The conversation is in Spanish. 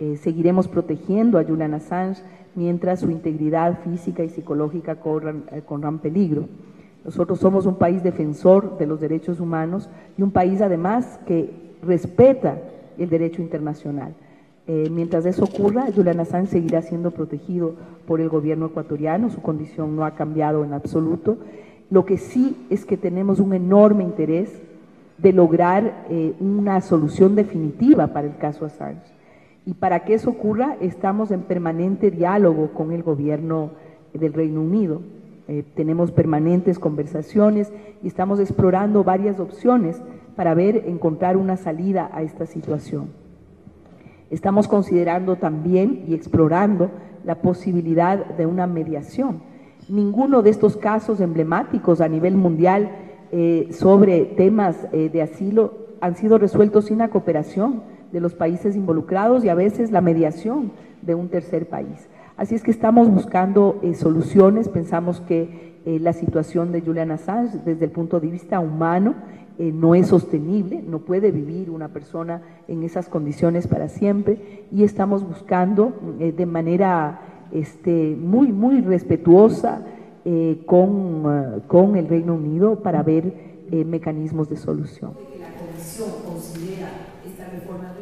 Eh, seguiremos protegiendo a Julian Assange mientras su integridad física y psicológica corran, eh, corran peligro. Nosotros somos un país defensor de los derechos humanos y un país además que respeta el derecho internacional. Eh, mientras eso ocurra, Julian Assange seguirá siendo protegido por el gobierno ecuatoriano, su condición no ha cambiado en absoluto. Lo que sí es que tenemos un enorme interés de lograr eh, una solución definitiva para el caso Assange. Y para que eso ocurra, estamos en permanente diálogo con el gobierno del Reino Unido. Eh, tenemos permanentes conversaciones y estamos explorando varias opciones para ver, encontrar una salida a esta situación. Estamos considerando también y explorando la posibilidad de una mediación. Ninguno de estos casos emblemáticos a nivel mundial eh, sobre temas eh, de asilo han sido resueltos sin la cooperación de los países involucrados y a veces la mediación de un tercer país. Así es que estamos buscando eh, soluciones, pensamos que la situación de Julian Assange desde el punto de vista humano no es sostenible, no puede vivir una persona en esas condiciones para siempre y estamos buscando de manera este, muy, muy respetuosa, eh, con, uh, con, el Reino Unido para ver eh, mecanismos de solución. La Comisión considera esta reforma